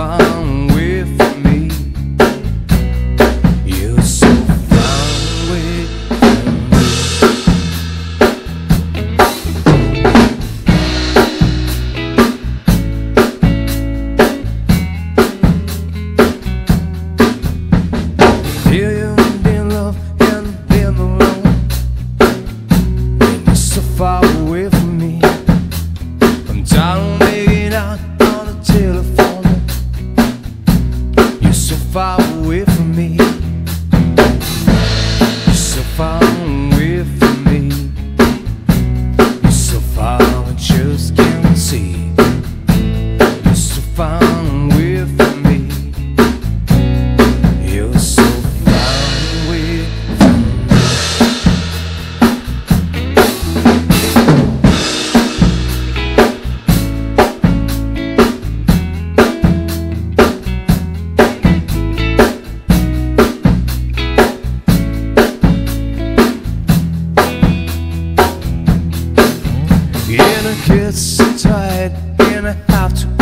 fun with me. You're so fun with me. Feel you've been loved and been alone. And you're so far away from me. I'm down. kiss tight and I have to